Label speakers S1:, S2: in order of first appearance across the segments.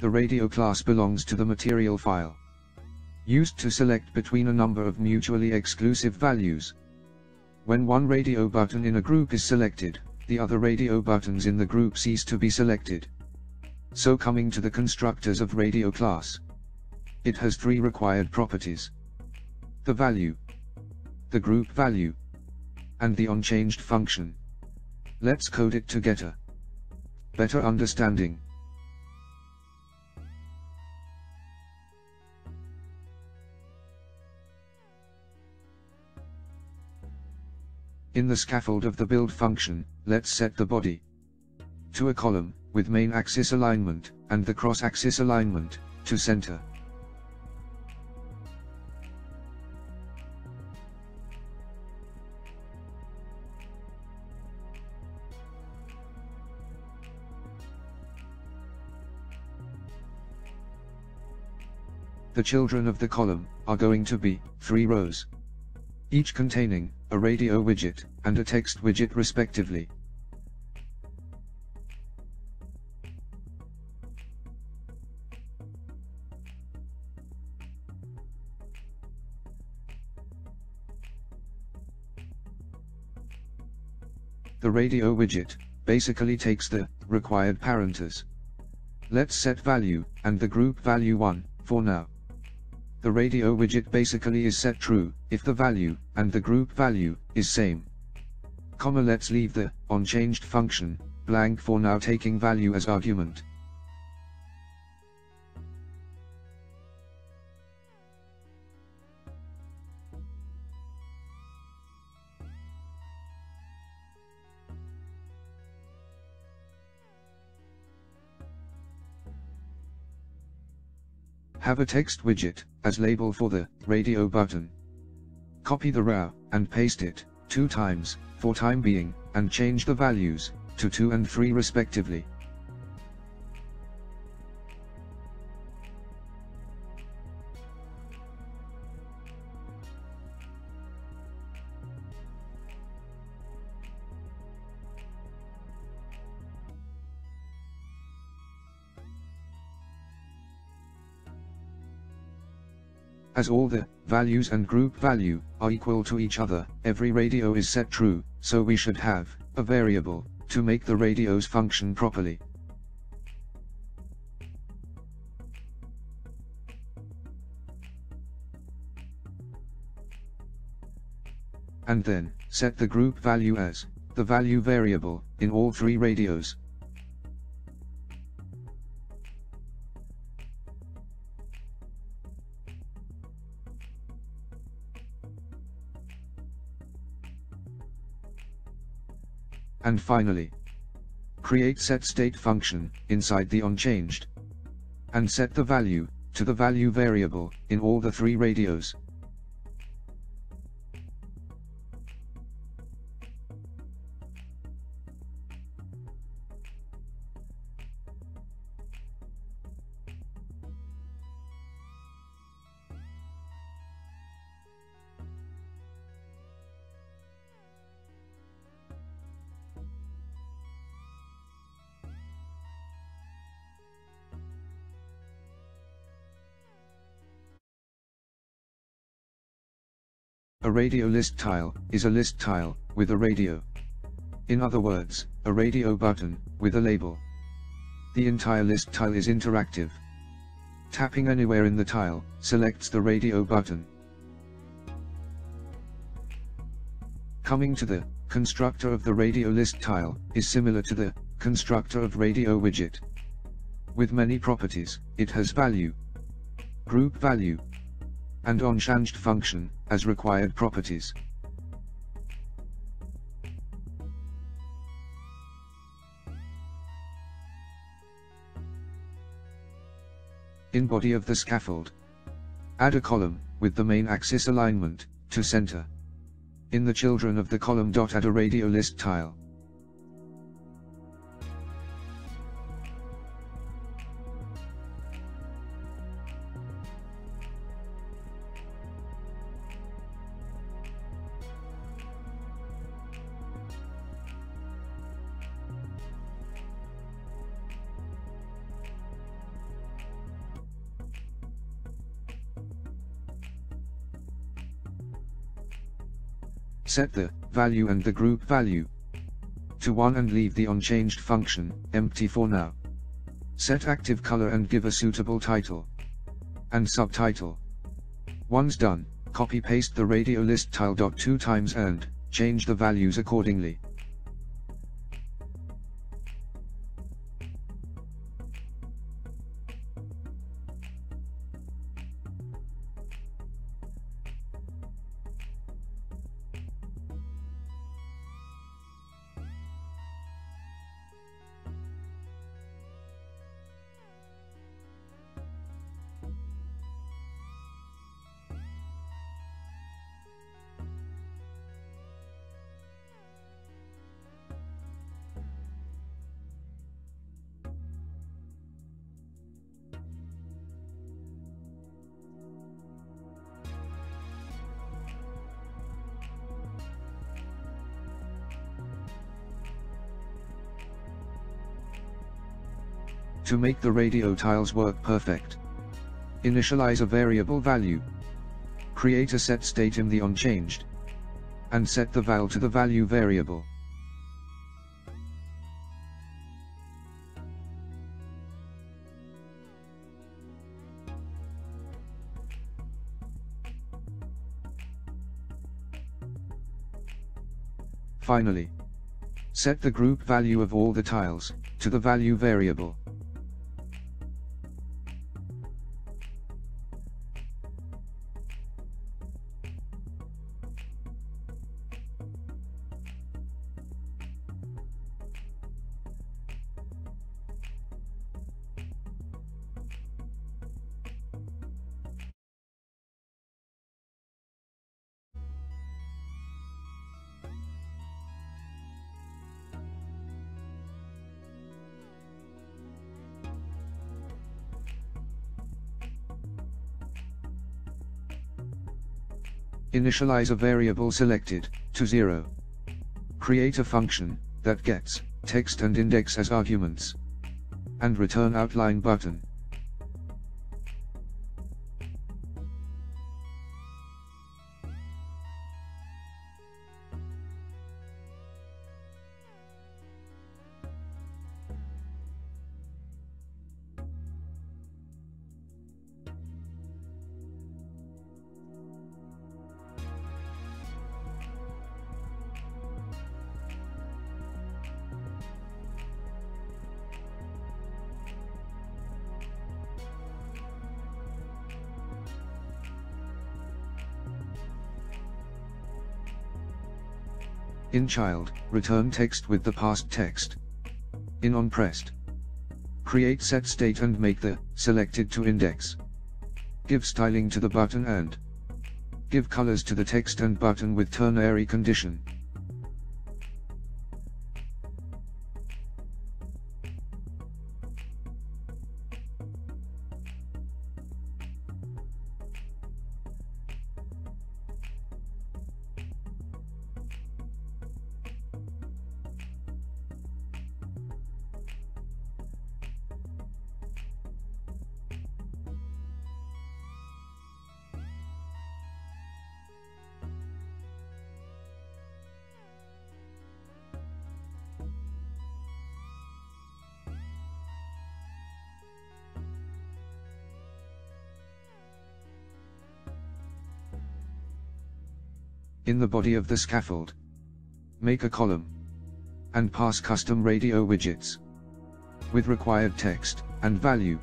S1: The radio class belongs to the material file. Used to select between a number of mutually exclusive values. When one radio button in a group is selected, the other radio buttons in the group cease to be selected. So coming to the constructors of radio class. It has three required properties. The value, the group value, and the onChanged function. Let's code it to get a better understanding. In the scaffold of the build function, let's set the body to a column, with main axis alignment, and the cross-axis alignment, to center. The children of the column are going to be three rows, each containing a radio widget and a text widget respectively. The radio widget basically takes the required parameters. Let's set value and the group value 1 for now. The radio widget basically is set true, if the value, and the group value, is same. Comma let's leave the, onChanged function, blank for now taking value as argument. Have a text widget, as label for the radio button. Copy the row, and paste it, two times, for time being, and change the values, to 2 and 3 respectively. As all the values and group value are equal to each other, every radio is set true, so we should have a variable to make the radios function properly. And then, set the group value as the value variable in all three radios. And finally, create set state function inside the onChanged. And set the value to the value variable in all the three radios. A radio list tile is a list tile with a radio. In other words, a radio button with a label. The entire list tile is interactive. Tapping anywhere in the tile selects the radio button. Coming to the constructor of the radio list tile is similar to the constructor of radio widget. With many properties, it has value, group value, and onChanged function, as required properties. In body of the scaffold. Add a column, with the main axis alignment, to center. In the children of the column. dot Add a radio list tile. Set the value and the group value to 1 and leave the onChanged function empty for now. Set active color and give a suitable title and subtitle. Once done, copy paste the radio list tile two times and change the values accordingly. To make the radio tiles work perfect. Initialize a variable value. Create a set state in the onChanged. And set the val to the value variable. Finally, set the group value of all the tiles, to the value variable. Initialize a variable selected, to 0. Create a function, that gets, text and index as arguments. And return outline button. In child, return text with the passed text. In on pressed. Create set state and make the selected to index. Give styling to the button and give colors to the text and button with ternary condition. In the body of the scaffold, make a column. And pass custom radio widgets. With required text and value.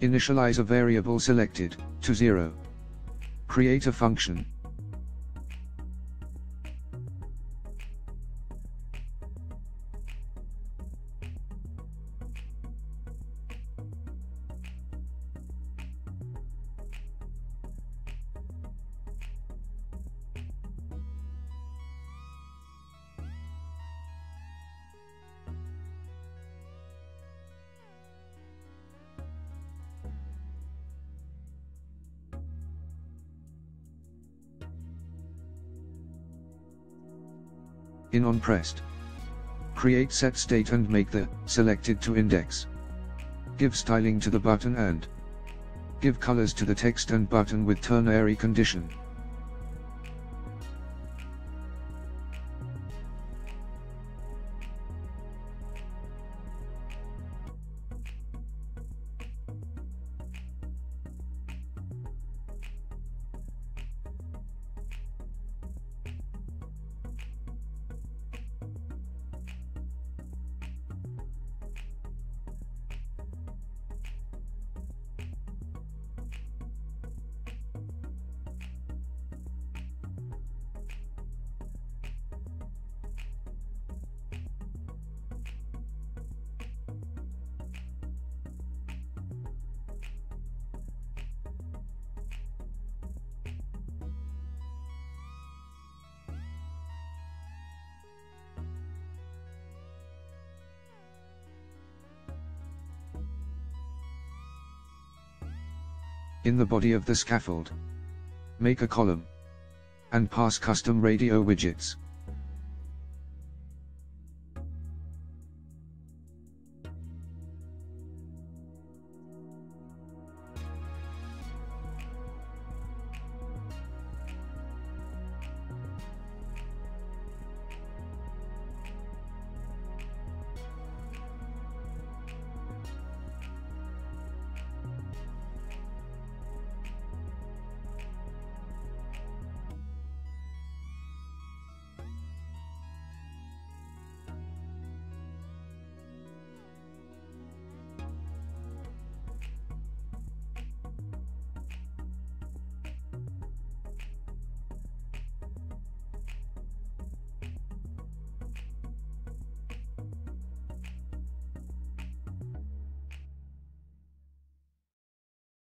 S1: Initialize a variable selected, to 0. Create a function. In on pressed. Create set state and make the selected to index. Give styling to the button and give colors to the text and button with ternary condition. In the body of the scaffold, make a column and pass custom radio widgets.